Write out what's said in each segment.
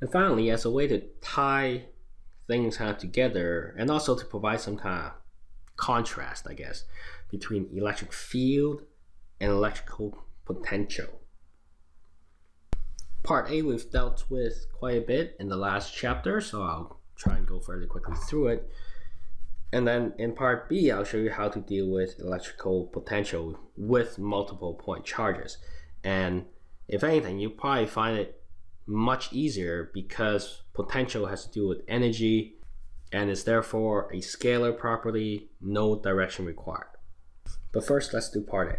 And finally, as a way to tie things kind of together and also to provide some kind of contrast, I guess, between electric field and electrical potential. Part A we've dealt with quite a bit in the last chapter, so I'll try and go fairly quickly through it. And then in part B, I'll show you how to deal with electrical potential with multiple point charges. And if anything, you probably find it much easier because potential has to do with energy and is therefore a scalar property, no direction required. But first, let's do part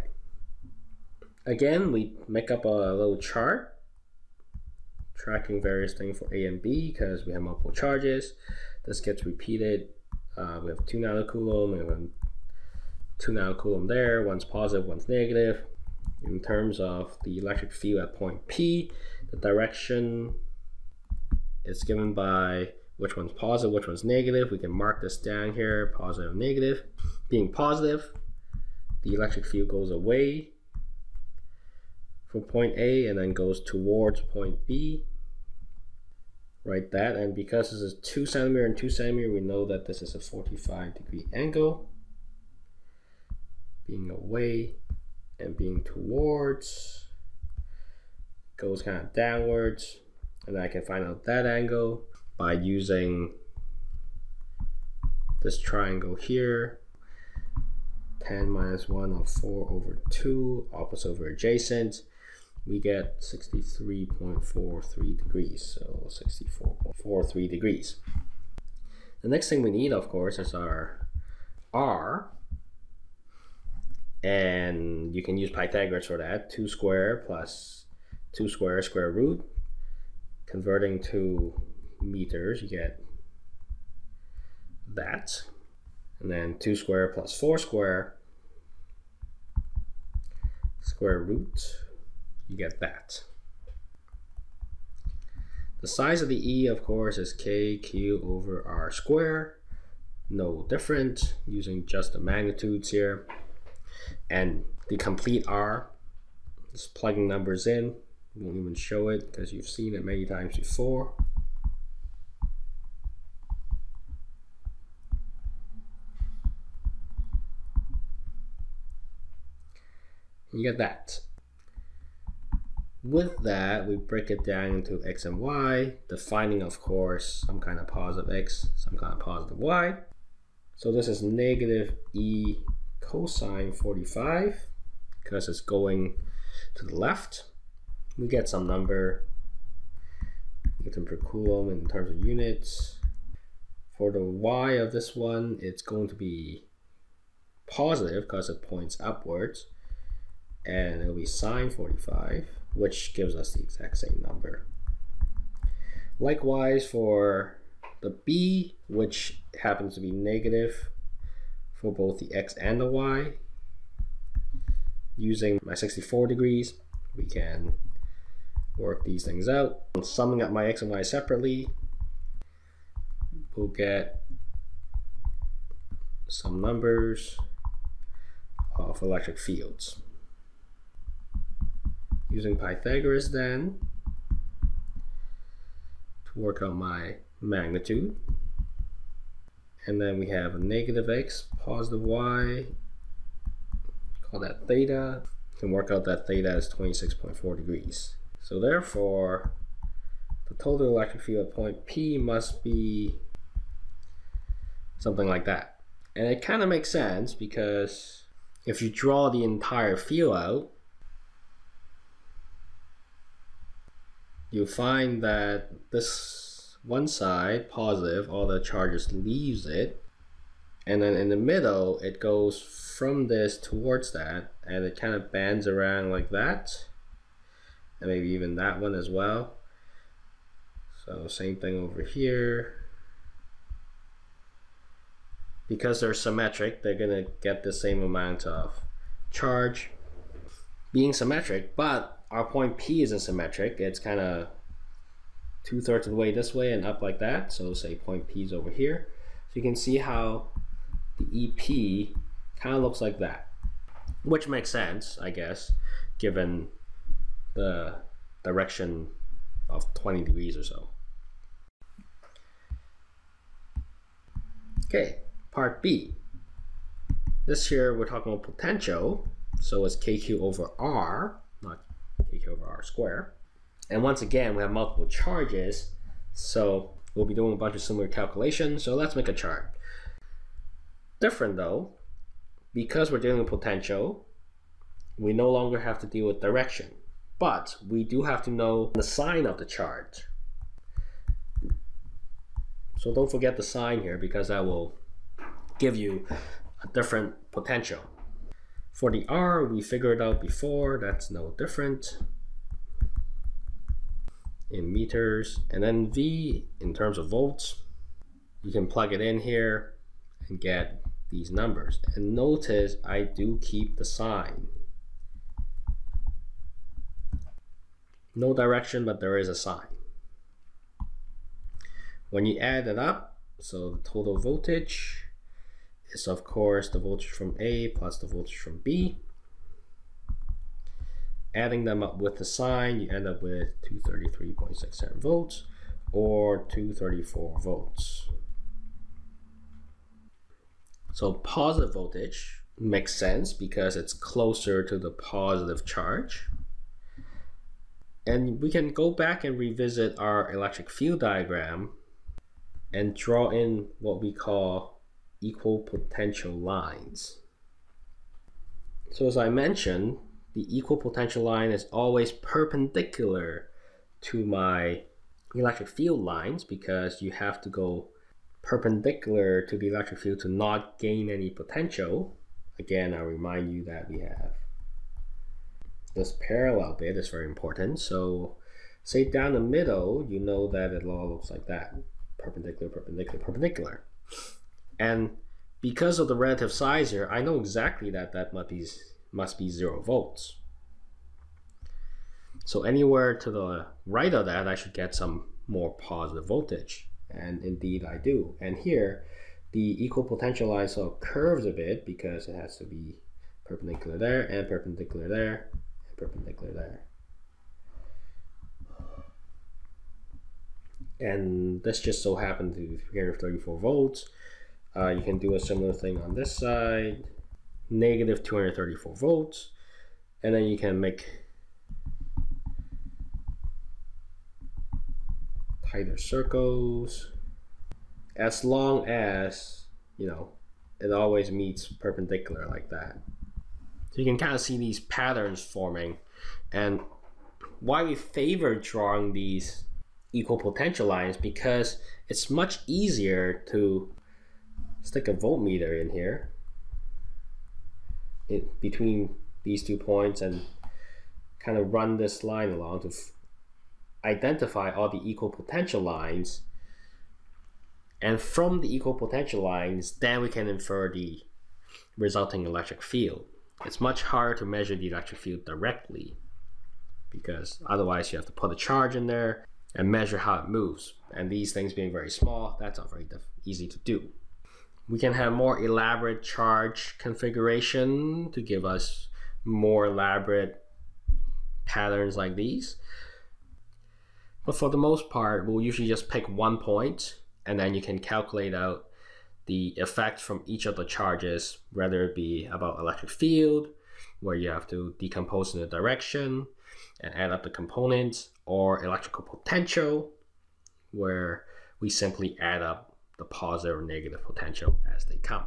A. Again, we make up a little chart tracking various things for A and B because we have multiple charges. This gets repeated. Uh, we have two nanocoulomb, we have two nanocoulomb there, one's positive, one's negative. In terms of the electric field at point P, the direction is given by which one's positive, which one's negative. We can mark this down here, positive, negative. Being positive, the electric field goes away from point A and then goes towards point B. Write that, and because this is 2 centimeter and 2 centimeter, we know that this is a 45 degree angle. Being away and being towards goes kind of downwards, and I can find out that angle by using this triangle here tan minus 1 of 4 over 2 opposite over adjacent we get 63.43 degrees, so 64.43 degrees. The next thing we need, of course, is our R, and you can use Pythagoras for that. 2 square plus 2 square square root. Converting to meters, you get that. And then 2 square plus 4 square square root you get that. The size of the E, of course, is KQ over R square. No different, using just the magnitudes here. And the complete R, just plugging numbers in. Won't even show it because you've seen it many times before. You get that. With that, we break it down into x and y, defining, of course, some kind of positive x, some kind of positive y. So this is negative e cosine 45, because it's going to the left. We get some number, Newton per coulomb in terms of units. For the y of this one, it's going to be positive because it points upwards, and it'll be sine 45 which gives us the exact same number. Likewise for the b, which happens to be negative for both the x and the y, using my 64 degrees, we can work these things out. summing up my x and y separately, we'll get some numbers of electric fields using Pythagoras then to work out my magnitude. And then we have a negative x, positive y, call that theta. can work out that theta is 26.4 degrees. So therefore, the total electric field at point P must be something like that. And it kind of makes sense because if you draw the entire field out, you find that this one side positive all the charges leaves it and then in the middle it goes from this towards that and it kind of bends around like that and maybe even that one as well so same thing over here because they're symmetric they're gonna get the same amount of charge being symmetric but our point P isn't symmetric. It's kind of two thirds of the way this way and up like that. So say point P is over here. So you can see how the EP kind of looks like that, which makes sense, I guess, given the direction of 20 degrees or so. Okay, part B. This here we're talking about potential, so it's kq over r, not kq over r square. And once again, we have multiple charges, so we'll be doing a bunch of similar calculations, so let's make a chart. Different though, because we're dealing with potential, we no longer have to deal with direction but we do have to know the sign of the charge. So don't forget the sign here because that will give you a different potential. For the R, we figured out before, that's no different in meters. And then V in terms of volts, you can plug it in here and get these numbers. And notice I do keep the sign. No direction, but there is a sign. When you add it up, so the total voltage is of course the voltage from A plus the voltage from B. Adding them up with the sign, you end up with 233.67 volts or 234 volts. So positive voltage makes sense because it's closer to the positive charge. And we can go back and revisit our electric field diagram and draw in what we call equipotential lines. So as I mentioned, the equipotential line is always perpendicular to my electric field lines because you have to go perpendicular to the electric field to not gain any potential. Again, I remind you that we have this parallel bit is very important. So say down the middle, you know that it all looks like that. Perpendicular, perpendicular, perpendicular. And because of the relative size here, I know exactly that that must be, must be zero volts. So anywhere to the right of that, I should get some more positive voltage. And indeed I do. And here, the equipotential line so curves a bit because it has to be perpendicular there and perpendicular there perpendicular there. And this just so happened to be 334 volts. Uh, you can do a similar thing on this side, negative 234 volts. And then you can make tighter circles as long as you know it always meets perpendicular like that so you can kind of see these patterns forming. And why we favor drawing these equipotential lines because it's much easier to stick a voltmeter in here in between these two points and kind of run this line along to identify all the equipotential lines. And from the equipotential lines then we can infer the resulting electric field it's much harder to measure the electric field directly because otherwise you have to put a charge in there and measure how it moves. And these things being very small that's not very easy to do. We can have more elaborate charge configuration to give us more elaborate patterns like these. But for the most part, we'll usually just pick one point and then you can calculate out the effect from each of the charges, whether it be about electric field, where you have to decompose in a direction and add up the components, or electrical potential, where we simply add up the positive or negative potential as they come.